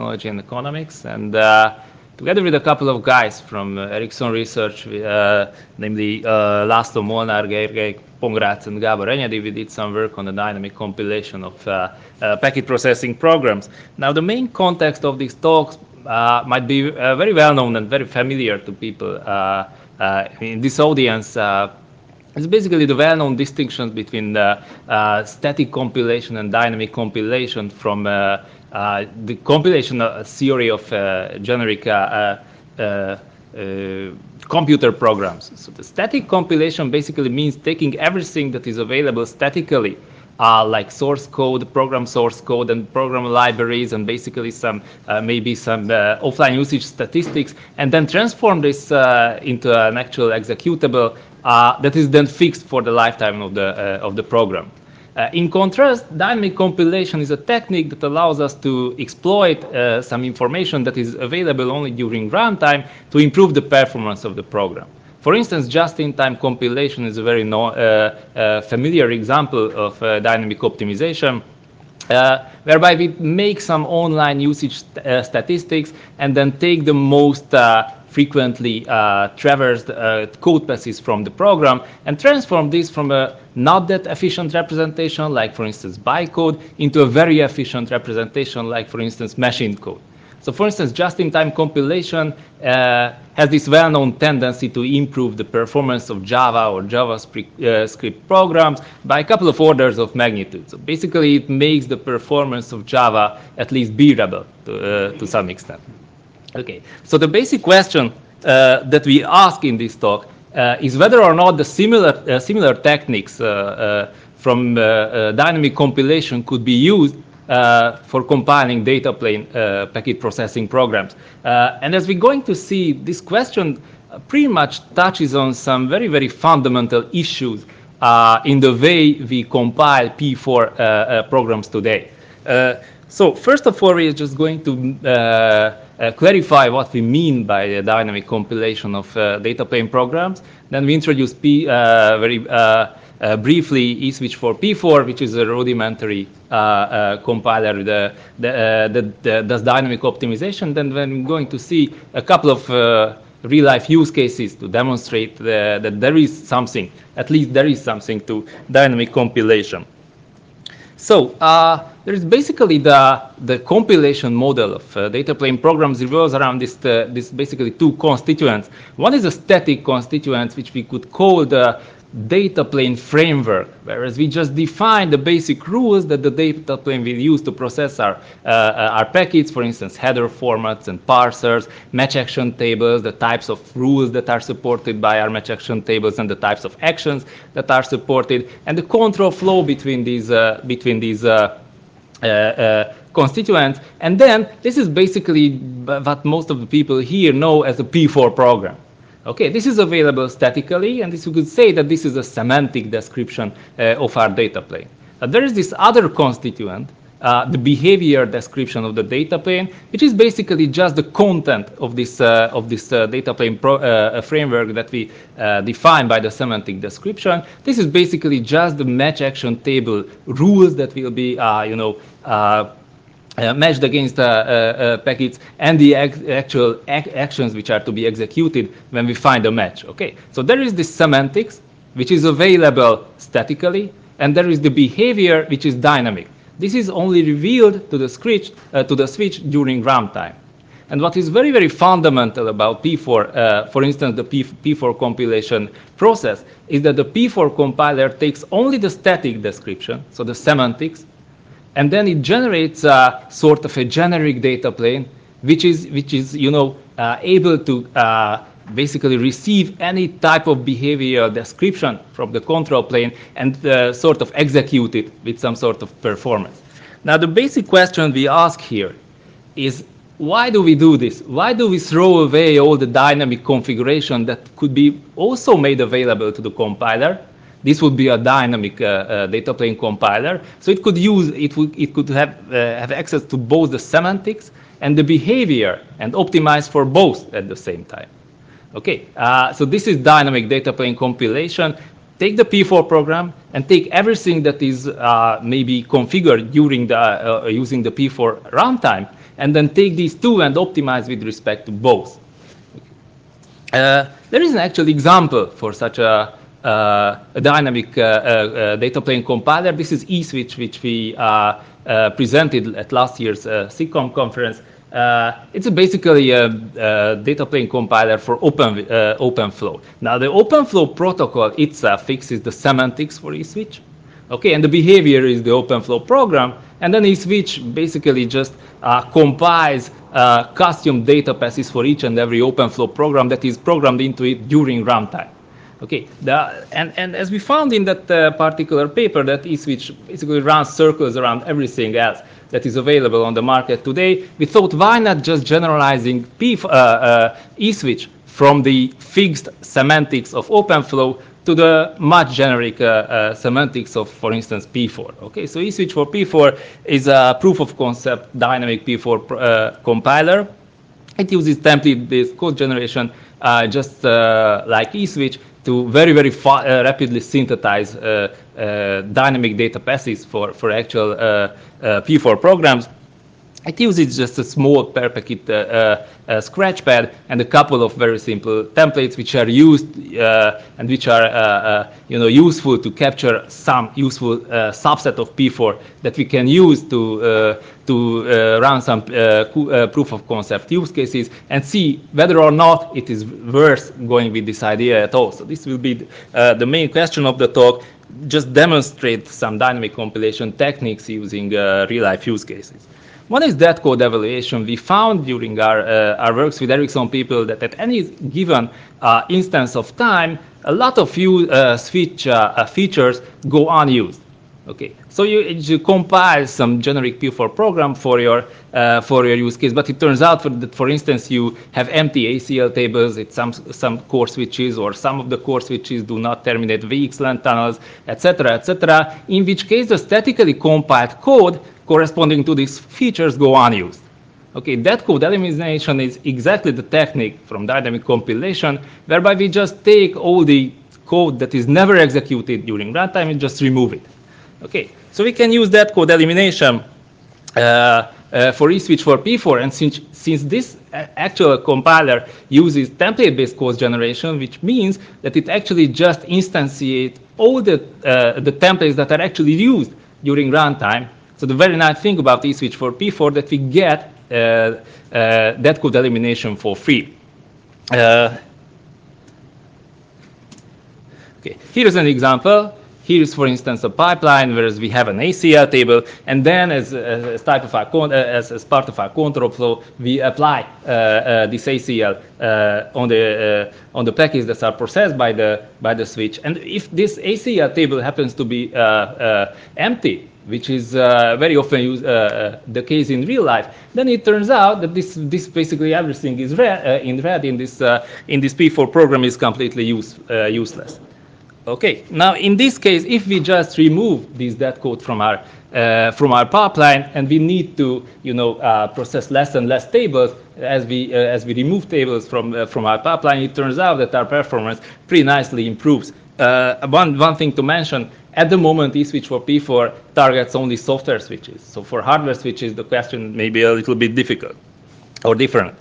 technology and economics. And uh, together with a couple of guys from uh, Ericsson Research, uh, namely uh, Laszlo Molnár, Gergely Pongrácz, and Gábor Enyedi, we did some work on the dynamic compilation of uh, uh, packet processing programs. Now, the main context of these talks might be very well known and very familiar to people in this audience. It's basically the well-known distinction between static compilation and dynamic compilation from uh, the compilation theory of uh, generic uh, computer programs. So the static compilation basically means taking everything that is available statically uh, like source code, program source code, and program libraries, and basically some uh, maybe some uh, offline usage statistics, and then transform this into an actual executable that is then fixed for the lifetime of the of the program. Uh, in contrast, dynamic compilation is a technique that allows us to exploit uh, some information that is available only during runtime to improve the performance of the program. For instance, just-in-time compilation is a very no, uh, uh familiar example of uh, dynamic optimization. Uh, whereby we make some online usage st statistics and then take the most frequently uh, traversed uh, code passes from the program and transform this from a not that efficient representation, like for instance bytecode, into a very efficient representation, like for instance machine code. So for instance, just-in-time compilation uh, has this well-known tendency to improve the performance of Java or JavaScript uh, programs by a couple of orders of magnitude. So basically, it makes the performance of Java at least bearable to, uh, to some extent. Okay, so the basic question uh, that we ask in this talk uh, is whether or not the similar, uh, similar techniques uh, uh, from uh, dynamic compilation could be used for compiling data plane packet processing programs. and as we're going to see, this question pretty much touches on some very, very fundamental issues in the way we compile P4 programs today. so first of all, we're just going to uh, clarify what we mean by the dynamic compilation of uh, data plane programs. Then we introduce P, uh, very uh, uh, briefly eSwitch for P4, which is a rudimentary uh, compiler that, that, does dynamic optimization. Then we're going to see a couple of real-life use cases to demonstrate the, that there is something, at least there is something to dynamic compilation. So uh, there is basically the, the compilation model of uh, data plane programs revolves around this, uh, this basically two constituents. One is a static constituent, which we could call the data plane framework, whereas we just define the basic rules that the data plane will use to process our, uh, uh, our packets, for instance, header formats and parsers, match action tables, the types of rules that are supported by our match action tables and the types of actions that are supported, and the control flow between these, uh, between these uh, uh, uh, constituents. And then this is basically what most of the people here know as a P4 program. Okay, this is available statically, and this you could say that this is a semantic description uh, of our data plane. there is this other constituent, uh, the behavior description of the data plane, which is basically just the content of this uh, of this uh, data plane pro, uh, framework that we uh, define by the semantic description. This is basically just the match action table rules that will be, you know, uh, matched against uh, uh, packets and the actual ac actions which are to be executed when we find a match. Okay, so there is this semantics which is available statically, and there is the behavior which is dynamic. This is only revealed to the switch, uh, to the switch during runtime. And what is very, very fundamental about P4, uh, for instance, the P P4 compilation process, is that the P4 compiler takes only the static description, so the semantics, and then it generates a sort of a generic data plane, which is, which is you know, uh, able to uh, basically receive any type of behavioral description from the control plane and uh, sort of execute it with some sort of performance. Now, the basic question we ask here is why do we do this? Why do we throw away all the dynamic configuration that could be also made available to the compiler this would be a dynamic uh, uh, data plane compiler. So it could use, it, would, it could have, uh, have access to both the semantics and the behavior and optimize for both at the same time. Okay, uh, so this is dynamic data plane compilation. Take the P4 program and take everything that is uh, maybe configured during the, uh, using the P4 runtime and then take these two and optimize with respect to both. Uh, there is an actual example for such a, uh, a dynamic uh, uh data plane compiler. This is eSwitch, which we uh, uh, presented at last year's SIGCOMM conference. Uh, it's basically a, a, data plane compiler for Open, OpenFlow. Now, the OpenFlow protocol itself fixes the semantics for eSwitch. Okay, and the behavior is the OpenFlow program, and then eSwitch basically just compiles uh, custom data paths for each and every OpenFlow program that is programmed into it during runtime. Okay, the, and, and as we found in that uh, particular paper, that eSwitch basically runs circles around everything else that is available on the market today, we thought why not just generalizing P, uh, uh, eSwitch from the fixed semantics of OpenFlow to the much generic uh, uh, semantics of, for instance, P4. Okay, so eSwitch for P4 is a proof of concept dynamic P4 uh, compiler. It uses template-based code generation, uh, just uh, like eSwitch, to very, very uh, rapidly synthesize uh, uh, dynamic data paths for, for actual uh, P4 programs. It uses just a small per packet uh, uh, uh, scratch pad and a couple of very simple templates which are used uh, and which are uh, uh, you know useful to capture some useful subset of P4 that we can use to to run some proof of concept use cases and see whether or not it is worth going with this idea at all. So this will be the main question of the talk. Just demonstrate some dynamic compilation techniques using real life use cases. One is that code evaluation. We found during our, uh, our works with Ericsson people that at any given uh, instance of time, a lot of few uh, switch uh, uh, features go unused. Okay, so you, you, compile some generic P4 program for your uh, for your use case, but it turns out for that, for instance, you have empty ACL tables at some some core switches, or some of the core switches do not terminate VXLAN tunnels, etc., etc. In which case, the statically compiled code corresponding to these features go unused. Okay, dead code elimination is exactly the technique from dynamic compilation, whereby we just take all the code that is never executed during runtime and just remove it. Okay, so we can use dead code elimination uh, uh, for eSwitch for P4, and since, since this actual compiler uses template-based code generation, which means that it actually just instantiates all the, uh, the templates that are actually used during runtime so the very nice thing about eSwitch for P4 that we get uh, uh, dead code elimination for free. Uh, okay, here's an example. Here's, for instance, a pipeline whereas we have an ACL table, and then as, as type of our as, as part of our control flow, we apply uh, uh, this ACL uh, on the on the packets that are processed by the by the switch. And if this ACL table happens to be empty, which is uh, very often uh, uh, the case in real life, then it turns out that this, this basically everything is red, uh, in red in this, uh, in this P4 program is completely use, uh, useless. Okay, now in this case, if we just remove this dead code from our, from our pipeline and we need to you know, process less and less tables as we, as we remove tables from, from our pipeline, it turns out that our performance pretty nicely improves. One, one thing to mention, at the moment, eSwitch for P4 targets only software switches. So for hardware switches, the question may be a little bit difficult or different.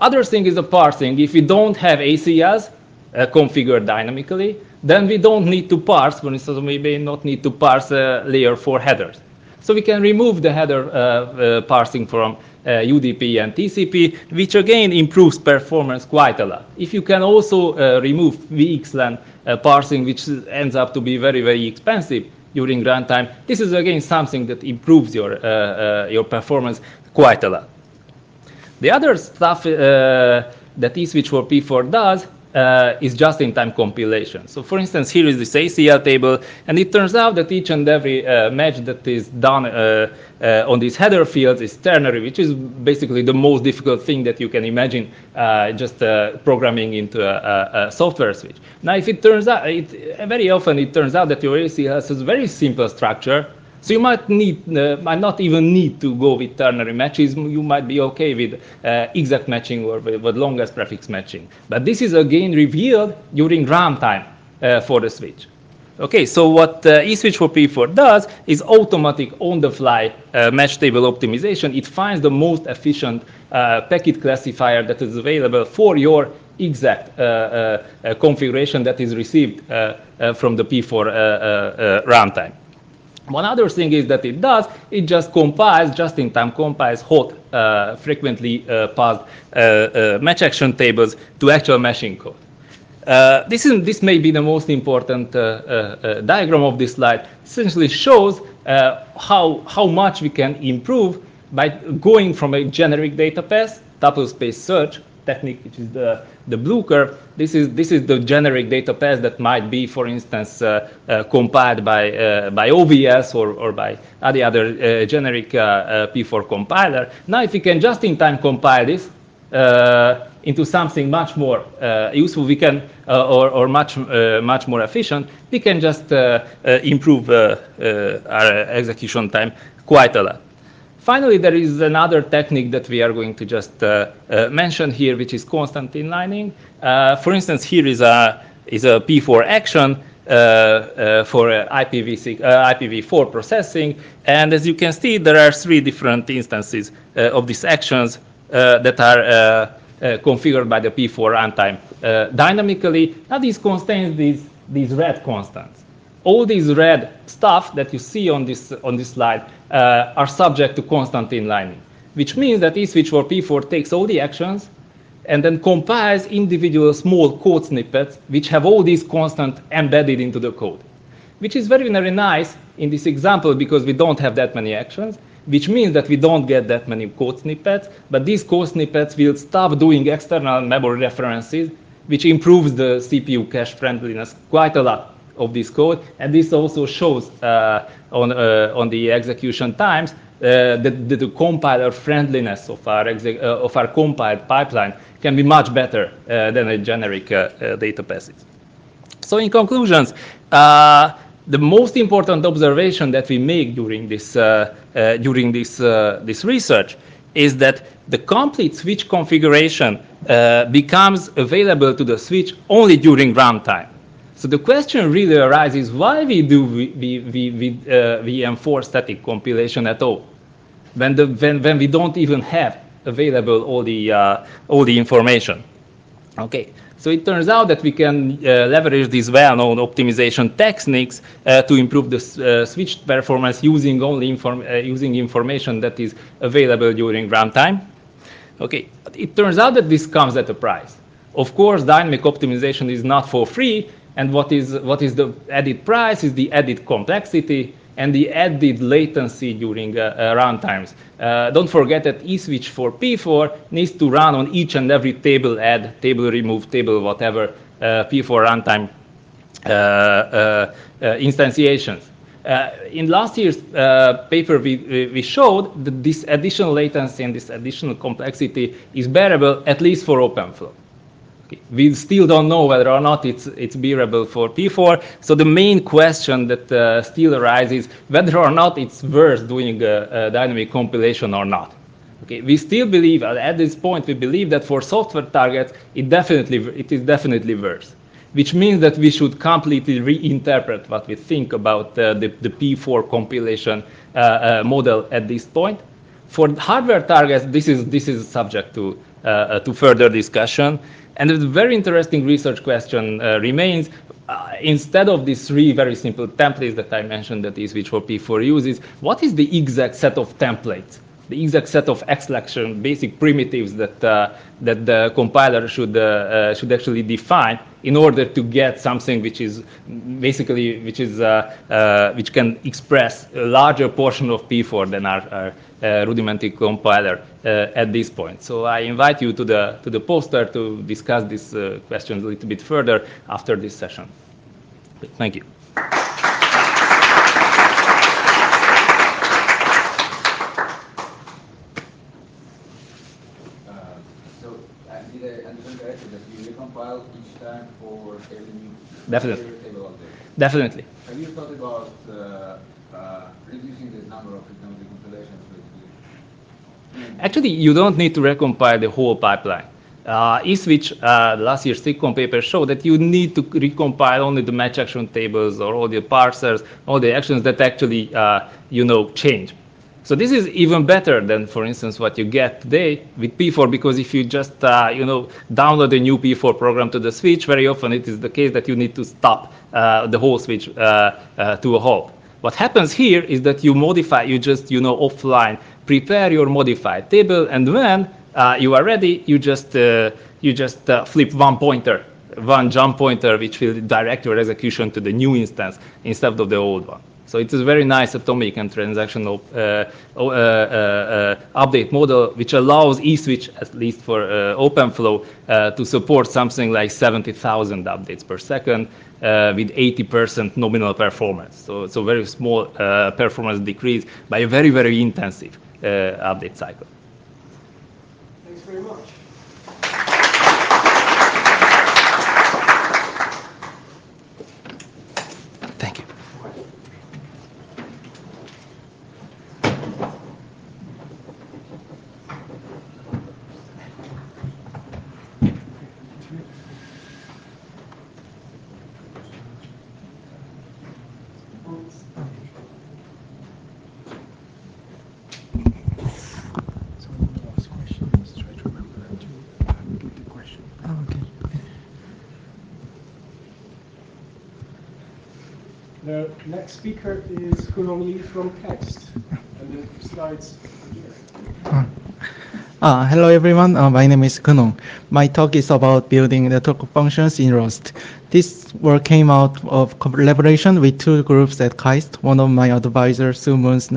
Other thing is the parsing. If we don't have ACLs uh, configured dynamically, then we don't need to parse. For instance, we may not need to parse uh, layer 4 headers. So we can remove the header uh, uh parsing from UDP uh, and TCP, which again improves performance quite a lot. If you can also uh, remove VXLAN uh, parsing, which ends up to be very, very expensive during runtime, this is again something that improves your, your performance quite a lot. The other stuff that eSwitch for P4 does uh, is just-in-time compilation. So for instance, here is this ACL table, and it turns out that each and every uh, match that is done uh, uh on these header fields is ternary, which is basically the most difficult thing that you can imagine uh, just uh, programming into a, a, software switch. Now, if it turns out, it, very often it turns out that your ACL has a very simple structure, so you might need, uh, might not even need to go with ternary matches. You might be okay with uh, exact matching or with, longest prefix matching. But this is again revealed during runtime uh, for the switch. Okay, so what uh, eSwitch for P4 does is automatic on-the-fly uh, match table optimization. It finds the most efficient uh, packet classifier that is available for your exact uh, uh, uh, configuration that is received from the P4 runtime. One other thing is that it does, it just compiles, just-in-time compiles hot, uh, frequently uh, passed uh, uh match action tables to actual machine code. Uh, this, is, this may be the most important uh, diagram of this slide. Essentially shows how, how much we can improve by going from a generic data path, tuple space search, technique, which is the, the blue curve. This is, this is the generic data path that might be, for instance, uh, uh, compiled by, uh, by OVS or, or by any other uh, generic uh, uh, P4 compiler. Now, if we can just-in-time compile this into something much more useful, we can, or, or much, much more efficient, we can just improve our execution time quite a lot. Finally, there is another technique that we are going to just uh, uh, mention here, which is constant inlining. Uh, for instance, here is a, is a P4 action uh, uh, for IPv6, uh, IPv4 processing. And as you can see, there are three different instances of these actions that are configured by the P4 runtime dynamically. Now, these contains these, these red constants all these red stuff that you see on this, on this slide uh, are subject to constant inlining, which means that eSwitch for P4 takes all the actions and then compiles individual small code snippets which have all these constant embedded into the code, which is very, very nice in this example because we don't have that many actions, which means that we don't get that many code snippets, but these code snippets will stop doing external memory references, which improves the CPU cache friendliness quite a lot of this code. And this also shows uh, on, uh, on the execution times uh, that, the compiler friendliness of our, of our compiled pipeline can be much better than a generic data passage. So in conclusions, the most important observation that we make during this, uh, uh, during this, uh, this research is that the complete switch configuration becomes available to the switch only during runtime. So the question really arises, why we do we, we, we, uh, we enforce static compilation at all? When, the, when, when we don't even have available all the, uh, all the information. Okay, so it turns out that we can uh, leverage these well-known optimization techniques uh, to improve the uh, switch performance using only inform uh, using information that is available during runtime. Okay, it turns out that this comes at a price. Of course, dynamic optimization is not for free, and what is, what is the added price is the added complexity and the added latency during uh, uh, runtimes. Uh, don't forget that eSwitch for P4 needs to run on each and every table add, table remove, table whatever uh, P4 runtime uh, uh, instantiations. in last year's paper, we, we showed that this additional latency and this additional complexity is bearable at least for OpenFlow we still don't know whether or not it's, it's bearable for P4. So the main question that uh, still arises whether or not it's worth doing a, a, dynamic compilation or not. Okay, we still believe at this point we believe that for software targets it definitely it is definitely worse, which means that we should completely reinterpret what we think about uh, the, the P4 compilation uh, uh, model at this point. For hardware targets, this is this is subject to uh, to further discussion. And a very interesting research question uh, remains. Uh, instead of these three very simple templates that I mentioned that eSwitch for P4 uses, what is the exact set of templates, the exact set of extraction basic primitives that, uh, that the compiler should, uh, uh, should actually define in order to get something which is basically which is uh, uh, which can express a larger portion of P4 than our, our rudimentary compiler at this point. So I invite you to the to the poster to discuss these questions a little bit further after this session. Thank you. Definitely. Definitely. Have you thought about uh, uh, reducing the number of compilations? Actually, you don't need to recompile the whole pipeline. uh, eSwitch, uh, last year's SIGCOMM paper showed that you need to recompile only the match action tables or all the parsers, all the actions that actually, uh, you know, change. So this is even better than, for instance, what you get today with P4, because if you just, uh, you know, download a new P4 program to the switch, very often it is the case that you need to stop uh, the whole switch uh, uh to a halt. What happens here is that you modify, you just, you know, offline, prepare your modified table, and when uh, you are ready, you just, uh, you just flip one pointer, one jump pointer, which will direct your execution to the new instance instead of the old one. So it is a very nice atomic and transactional uh, uh, uh, update model, which allows eSwitch, at least for OpenFlow, to support something like 70,000 updates per second with 80% nominal performance. So it's a very small performance decrease by a very, very intensive update cycle. Thanks very much. The next speaker is Keunhong Lee from KAIST. And the slides uh, uh, hello everyone, uh, my name is Kunong. My talk is about building network functions in Rust. This work came out of collaboration with two groups at KAIST. One of my advisors, Sue Moon's